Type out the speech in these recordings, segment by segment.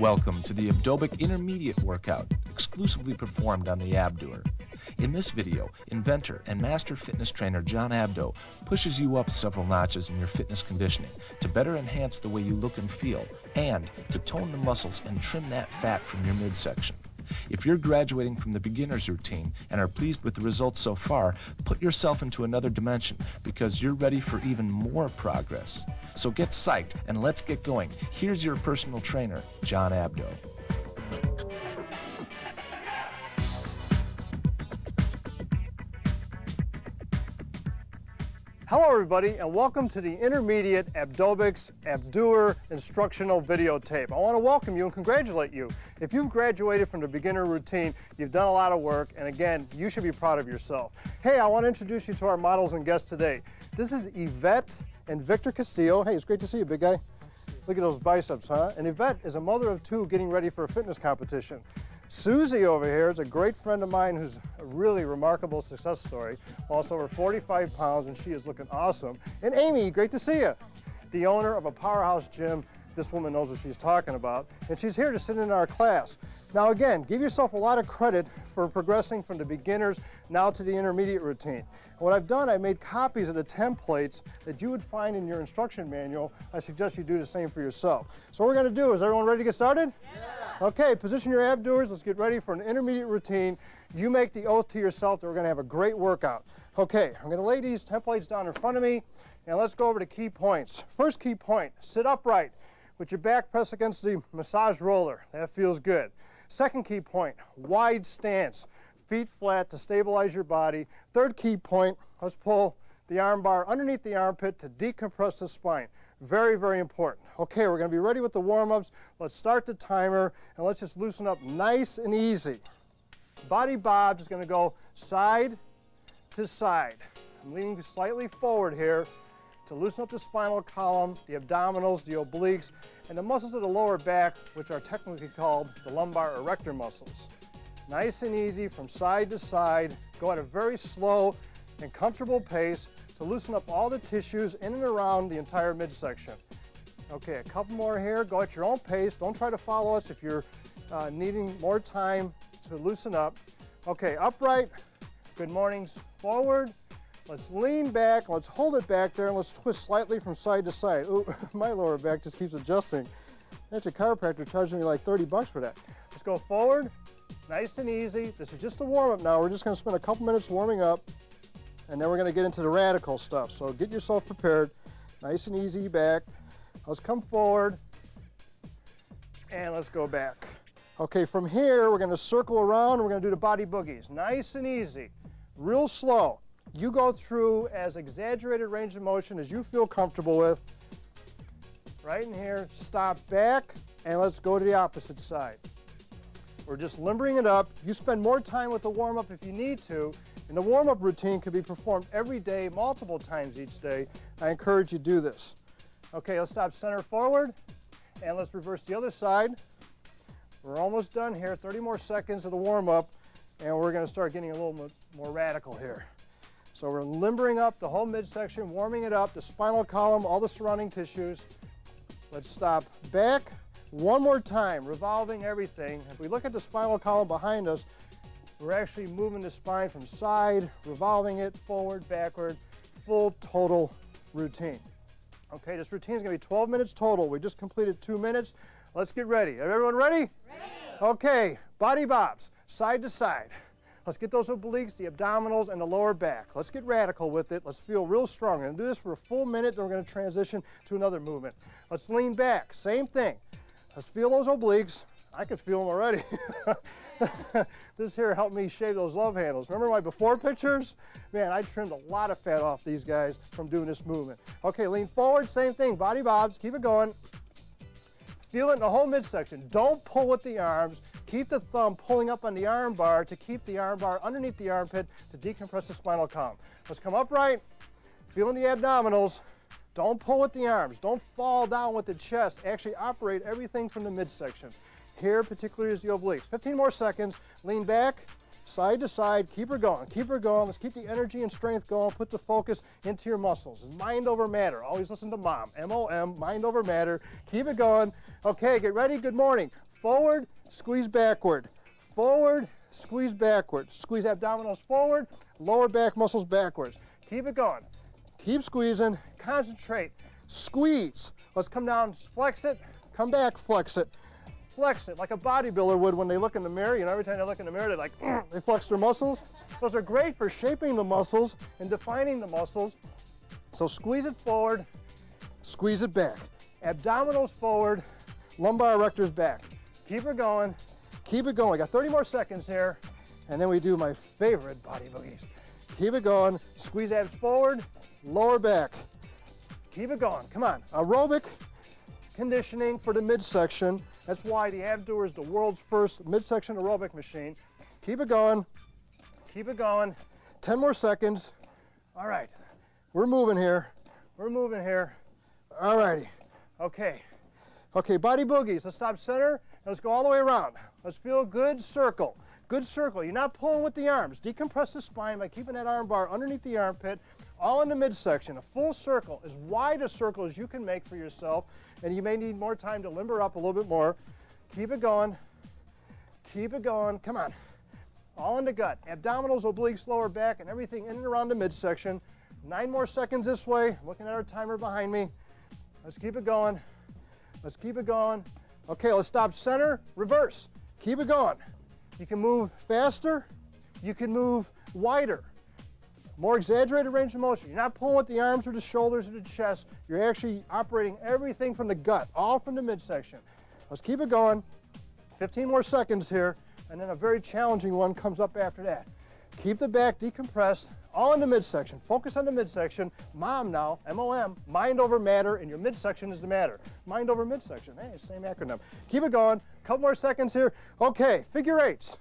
Welcome to the Abdobic Intermediate Workout, exclusively performed on the Abdoer. In this video, inventor and master fitness trainer John Abdo pushes you up several notches in your fitness conditioning to better enhance the way you look and feel and to tone the muscles and trim that fat from your midsection. If you're graduating from the beginner's routine and are pleased with the results so far, put yourself into another dimension because you're ready for even more progress. So get psyched and let's get going. Here's your personal trainer, John Abdo. Everybody and welcome to the Intermediate Abdobics Abdoer instructional videotape. I want to welcome you and congratulate you. If you've graduated from the beginner routine, you've done a lot of work and again, you should be proud of yourself. Hey, I want to introduce you to our models and guests today. This is Yvette and Victor Castillo. Hey, it's great to see you, big guy. Look at those biceps, huh? And Yvette is a mother of two getting ready for a fitness competition. Susie over here is a great friend of mine who's a really remarkable success story. Lost over 45 pounds and she is looking awesome. And Amy, great to see you. The owner of a powerhouse gym. This woman knows what she's talking about. And she's here to sit in our class. Now again, give yourself a lot of credit for progressing from the beginners now to the intermediate routine. What I've done, I made copies of the templates that you would find in your instruction manual. I suggest you do the same for yourself. So what we're gonna do, is everyone ready to get started? Yeah. Okay, position your abdoers. Let's get ready for an intermediate routine. You make the oath to yourself that we're gonna have a great workout. Okay, I'm gonna lay these templates down in front of me and let's go over to key points. First key point, sit upright with your back pressed against the massage roller. That feels good. Second key point, wide stance, feet flat to stabilize your body. Third key point, let's pull the arm bar underneath the armpit to decompress the spine. Very, very important. Okay, we're gonna be ready with the warm-ups. Let's start the timer and let's just loosen up nice and easy. Body bobs is gonna go side to side. I'm leaning slightly forward here to loosen up the spinal column, the abdominals, the obliques, and the muscles of the lower back, which are technically called the lumbar erector muscles. Nice and easy from side to side. Go at a very slow and comfortable pace to loosen up all the tissues in and around the entire midsection. Okay, a couple more here. Go at your own pace. Don't try to follow us if you're uh, needing more time to loosen up. Okay, upright. Good mornings. Forward. Let's lean back, let's hold it back there, and let's twist slightly from side to side. Ooh, my lower back just keeps adjusting. That's a chiropractor charging me like 30 bucks for that. Let's go forward, nice and easy. This is just a warm-up now. We're just gonna spend a couple minutes warming up, and then we're gonna get into the radical stuff. So get yourself prepared. Nice and easy back. Let's come forward, and let's go back. Okay, from here, we're gonna circle around, we're gonna do the body boogies. Nice and easy, real slow. You go through as exaggerated range of motion as you feel comfortable with. Right in here, stop back, and let's go to the opposite side. We're just limbering it up. You spend more time with the warm-up if you need to, and the warm-up routine can be performed every day, multiple times each day. I encourage you to do this. Okay, let's stop center forward, and let's reverse the other side. We're almost done here, 30 more seconds of the warm-up, and we're gonna start getting a little more radical here. So we're limbering up the whole midsection, warming it up, the spinal column, all the surrounding tissues. Let's stop back one more time, revolving everything. If we look at the spinal column behind us, we're actually moving the spine from side, revolving it forward, backward, full total routine. Okay, this routine is gonna be 12 minutes total. We just completed two minutes. Let's get ready. Everyone ready? Ready. Okay, body bobs, side to side. Let's get those obliques, the abdominals, and the lower back. Let's get radical with it. Let's feel real strong. We're going to do this for a full minute, then we're going to transition to another movement. Let's lean back. Same thing. Let's feel those obliques. I can feel them already. this here helped me shave those love handles. Remember my before pictures? Man, I trimmed a lot of fat off these guys from doing this movement. Okay, lean forward, same thing, body bobs, keep it going. Feel it in the whole midsection. Don't pull with the arms. Keep the thumb pulling up on the arm bar to keep the arm bar underneath the armpit to decompress the spinal column. Let's come upright, feeling the abdominals. Don't pull with the arms. Don't fall down with the chest. Actually operate everything from the midsection. Here particularly is the obliques. 15 more seconds. Lean back, side to side. Keep her going. Keep her going. Let's keep the energy and strength going. Put the focus into your muscles. Mind over matter. Always listen to mom. M-O-M, mind over matter. Keep it going. Okay, get ready. Good morning forward, squeeze backward, forward, squeeze backward, squeeze abdominals forward, lower back muscles backwards. Keep it going. Keep squeezing, concentrate, squeeze. Let's come down, flex it, come back, flex it, flex it like a bodybuilder would when they look in the mirror. You know, every time they look in the mirror, they like, they flex their muscles. Those are great for shaping the muscles and defining the muscles. So squeeze it forward, squeeze it back. Abdominals forward, lumbar erectors back. Keep it going, keep it going. I Got 30 more seconds here, and then we do my favorite body boogies. Keep it going, squeeze abs forward, lower back. Keep it going, come on. Aerobic conditioning for the midsection. That's why the Abdoer is the world's first midsection aerobic machine. Keep it going, keep it going. 10 more seconds. All right, we're moving here. We're moving here. All righty. Okay. Okay, body boogies. Let's stop center. Let's go all the way around. Let's feel good circle. Good circle. You're not pulling with the arms. Decompress the spine by keeping that arm bar underneath the armpit, all in the midsection. A full circle, as wide a circle as you can make for yourself. And you may need more time to limber up a little bit more. Keep it going. Keep it going. Come on. All in the gut. Abdominals, obliques, lower back, and everything in and around the midsection. Nine more seconds this way. Looking at our timer behind me. Let's keep it going. Let's keep it going. Okay, let's stop center, reverse. Keep it going. You can move faster. You can move wider. More exaggerated range of motion. You're not pulling with the arms or the shoulders or the chest. You're actually operating everything from the gut, all from the midsection. Let's keep it going. 15 more seconds here, and then a very challenging one comes up after that. Keep the back decompressed, all in the midsection. Focus on the midsection. MOM now, M-O-M, mind over matter, and your midsection is the matter. Mind over midsection, hey, same acronym. Keep it going, couple more seconds here. Okay, figure eights.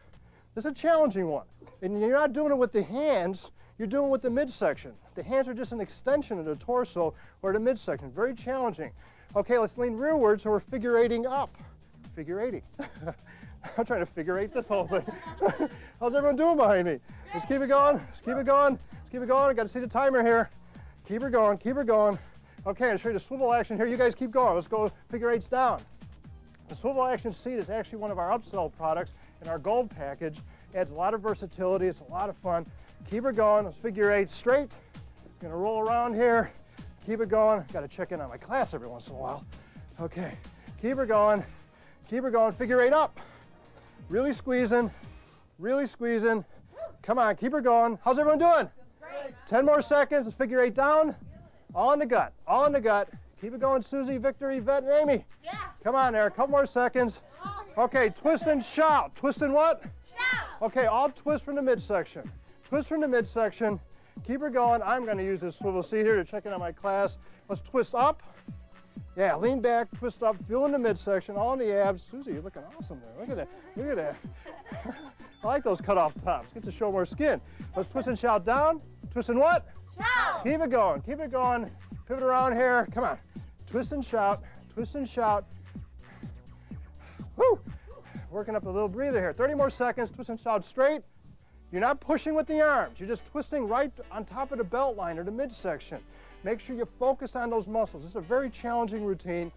This is a challenging one. And you're not doing it with the hands, you're doing with the midsection. The hands are just an extension of the torso or the midsection, very challenging. Okay, let's lean rearward so we're figure eighting up. Figure eighting. I'm trying to figure eight this whole thing. How's everyone doing behind me? Let's keep it going. Let's keep it going. Let's keep it going. I got to see the timer here. Keep her going. Keep her going. Okay, I'll show you the swivel action here. You guys keep going. Let's go figure eights down. The swivel action seat is actually one of our upsell products in our gold package. Adds a lot of versatility. It's a lot of fun. Keep her going. Let's figure eight straight. Gonna roll around here. Keep it going. Got to check in on my class every once in a while. Okay, keep her going. Keep her going. Figure eight up. Really squeezing. Really squeezing. Come on, keep her going. How's everyone doing? Great. 10 more seconds. Let's figure eight down. All in the gut. All in the gut. Keep it going, Susie, Victor, Yvette, and Amy. Yeah. Come on there. A couple more seconds. Oh. Okay, twist and shout. Twist and what? Shout. Okay, all twist from the midsection. Twist from the midsection. Keep her going. I'm going to use this swivel seat here to check in on my class. Let's twist up. Yeah, lean back, twist up, feel in the midsection, all in the abs. Susie, you're looking awesome there. Look at that. Look at that. I like those cut off tops. Get to show more skin. Let's twist and shout down. Twist and what? Shout. Keep it going. Keep it going. Pivot around here. Come on. Twist and shout. Twist and shout. Woo! Working up a little breather here. 30 more seconds. Twist and shout straight. You're not pushing with the arms. You're just twisting right on top of the belt line or the midsection. Make sure you focus on those muscles. Is a very challenging routine.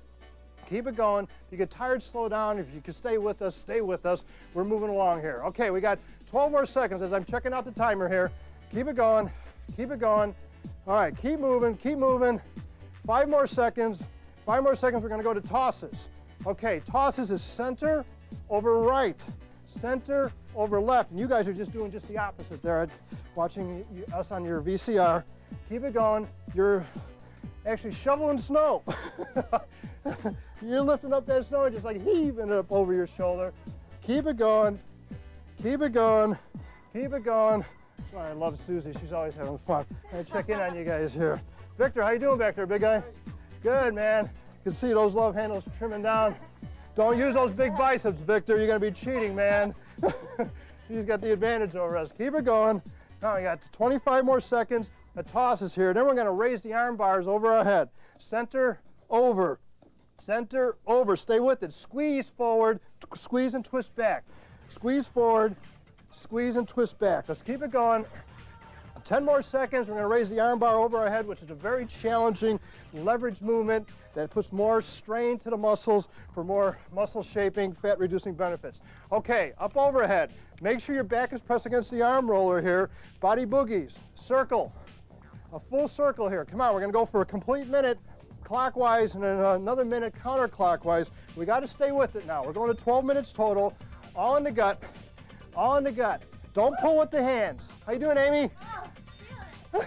Keep it going. If you get tired, slow down. If you can stay with us, stay with us. We're moving along here. Okay, we got 12 more seconds as I'm checking out the timer here. Keep it going. Keep it going. All right, keep moving, keep moving. Five more seconds. Five more seconds, we're gonna go to tosses. Okay, tosses is center over right, center over left. And you guys are just doing just the opposite there, watching us on your VCR. Keep it going. You're actually shoveling snow. You're lifting up that snow and just like heaving it up over your shoulder. Keep it going. Keep it going. Keep it going. Why I love Susie. She's always having fun. I check in on you guys here. Victor, how you doing back there, big guy? Good, man. You can see those love handles trimming down. Don't use those big biceps, Victor. You're gonna be cheating, man. He's got the advantage over us. Keep it going. Now we got 25 more seconds. The toss is here. Then we're gonna raise the arm bars over our head. Center, over. Center, over. Stay with it. Squeeze forward, squeeze and twist back. Squeeze forward, squeeze and twist back. Let's keep it going. 10 more seconds, we're gonna raise the arm bar over our head, which is a very challenging leverage movement that puts more strain to the muscles for more muscle shaping, fat reducing benefits. Okay, up overhead. Make sure your back is pressed against the arm roller here. Body boogies, circle, a full circle here. Come on, we're gonna go for a complete minute clockwise and then another minute counterclockwise. We gotta stay with it now. We're going to 12 minutes total, all in the gut, all in the gut. Don't pull with the hands. How you doing, Amy?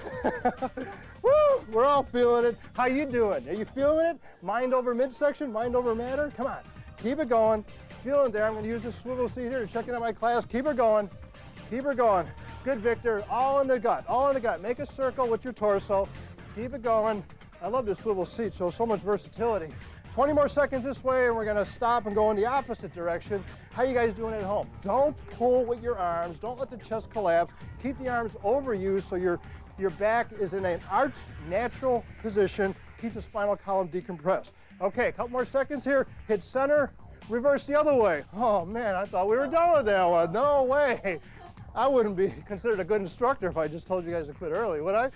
Woo! We're all feeling it. How you doing? Are you feeling it? Mind over midsection, mind over matter? Come on. Keep it going. Feeling there. I'm going to use this swivel seat here to check in on my class. Keep her going. Keep her going. Good, Victor. All in the gut. All in the gut. Make a circle with your torso. Keep it going. I love this swivel seat. Shows so much versatility. 20 more seconds this way and we're gonna stop and go in the opposite direction. How you guys doing at home? Don't pull with your arms. Don't let the chest collapse. Keep the arms over you so your, your back is in an arched, natural position. Keep the spinal column decompressed. Okay, a couple more seconds here. Hit center, reverse the other way. Oh man, I thought we were done with that one. No way. I wouldn't be considered a good instructor if I just told you guys to quit early, would I?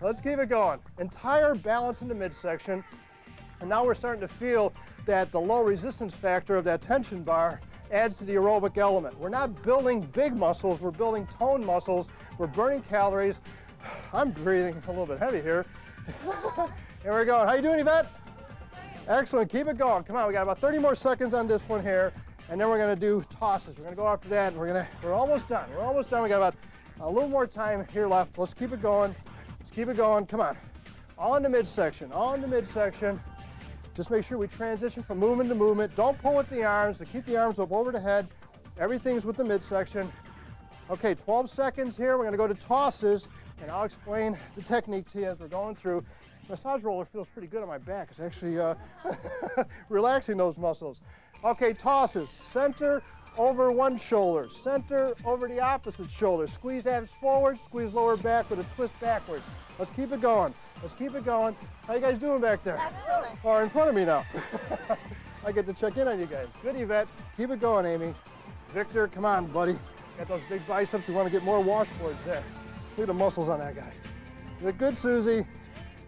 Let's keep it going. Entire balance in the midsection. And now we're starting to feel that the low resistance factor of that tension bar adds to the aerobic element. We're not building big muscles, we're building tone muscles, we're burning calories. I'm breathing a little bit heavy here. here we go. How you doing, Yvette? Excellent, keep it going. Come on, we got about 30 more seconds on this one here, and then we're gonna do tosses. We're gonna go after that, and we're gonna, we're almost done. We're almost done. We got about a little more time here left. Let's keep it going. Let's keep it going, come on. All in the midsection, all in the midsection. Just make sure we transition from movement to movement. Don't pull with the arms, to keep the arms up over the head. Everything's with the midsection. Okay, 12 seconds here. We're gonna go to tosses, and I'll explain the technique to you as we're going through. Massage roller feels pretty good on my back. It's actually uh, relaxing those muscles. Okay, tosses. Center over one shoulder, center over the opposite shoulder. Squeeze abs forward, squeeze lower back with a twist backwards. Let's keep it going. Let's keep it going. How you guys doing back there? Excellent. Or in front of me now. I get to check in on you guys. Good, Yvette. Keep it going, Amy. Victor, come on, buddy. Got those big biceps. We want to get more washboards there. Look at the muscles on that guy. You're good, Susie.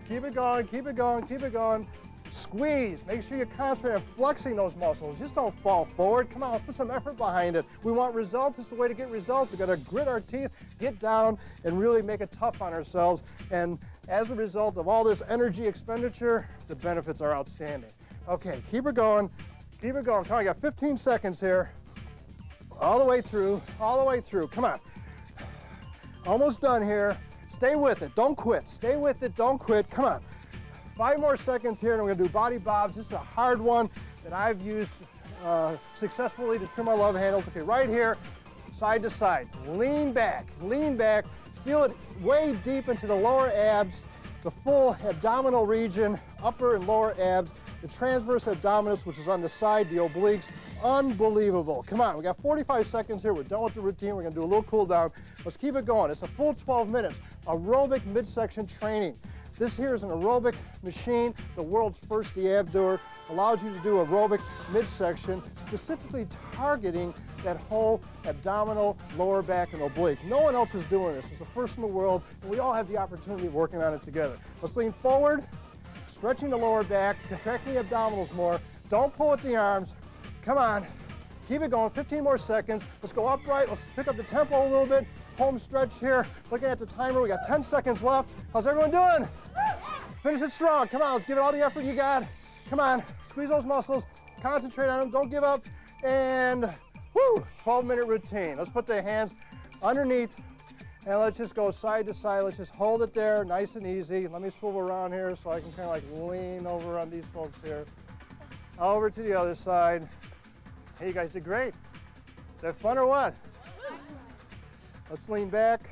Keep it going, keep it going, keep it going. Squeeze. Make sure you concentrate on flexing those muscles. Just don't fall forward. Come on, let's put some effort behind it. We want results. It's the way to get results. We've got to grit our teeth, get down, and really make it tough on ourselves. And as a result of all this energy expenditure, the benefits are outstanding. Okay, keep it going. Keep it going. Come on, I got 15 seconds here. All the way through, all the way through. Come on. Almost done here. Stay with it. Don't quit. Stay with it. Don't quit. Come on. Five more seconds here, and we're gonna do body bobs. This is a hard one that I've used uh, successfully to trim my love handles. Okay, right here, side to side. Lean back, lean back. Feel it way deep into the lower abs, the full abdominal region, upper and lower abs, the transverse abdominis, which is on the side, the obliques. Unbelievable. Come on, we got 45 seconds here. We're done with the routine. We're gonna do a little cool down. Let's keep it going. It's a full 12 minutes. Aerobic midsection training. This here is an aerobic machine, the world's first Abdoer. Allows you to do aerobic midsection, specifically targeting that whole abdominal, lower back, and oblique. No one else is doing this. It's the first in the world, and we all have the opportunity of working on it together. Let's lean forward, stretching the lower back, contracting the abdominals more. Don't pull at the arms. Come on. Keep it going, 15 more seconds. Let's go upright. Let's pick up the tempo a little bit. Home stretch here. Looking at the timer, we got 10 seconds left. How's everyone doing? Finish it strong. Come on, let's give it all the effort you got. Come on, squeeze those muscles. Concentrate on them. Don't give up. And whoo, 12 minute routine. Let's put the hands underneath and let's just go side to side. Let's just hold it there, nice and easy. Let me swivel around here so I can kind of like lean over on these folks here. Over to the other side. Hey, you guys did great. Is that fun or what? Let's lean back.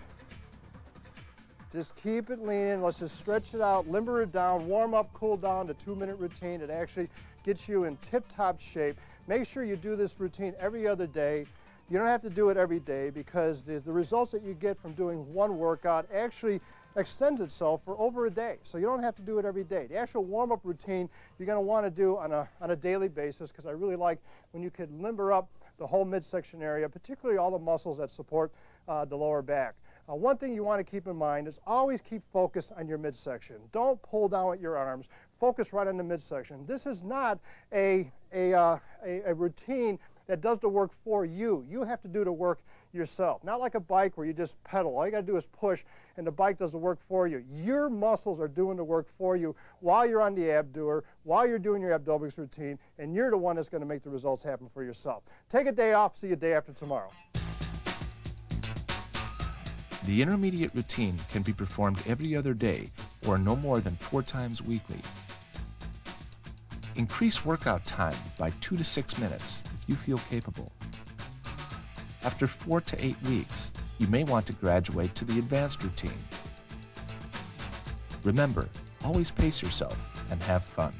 Just keep it leaning. Let's just stretch it out, limber it down, warm up, cool down to two minute routine. It actually gets you in tip top shape. Make sure you do this routine every other day. You don't have to do it every day because the, the results that you get from doing one workout actually extends itself for over a day. So you don't have to do it every day. The actual warm-up routine you're going to want to do on a, on a daily basis because I really like when you could limber up the whole midsection area, particularly all the muscles that support uh, the lower back. Uh, one thing you want to keep in mind is always keep focus on your midsection. Don't pull down at your arms. Focus right on the midsection. This is not a, a, uh, a, a routine that does the work for you. You have to do the work yourself. Not like a bike where you just pedal. All you got to do is push and the bike does the work for you. Your muscles are doing the work for you while you're on the Abdoer, while you're doing your Abdobics routine, and you're the one that's going to make the results happen for yourself. Take a day off. See you day after tomorrow. The intermediate routine can be performed every other day or no more than four times weekly. Increase workout time by two to six minutes if you feel capable. After four to eight weeks, you may want to graduate to the advanced routine. Remember, always pace yourself and have fun.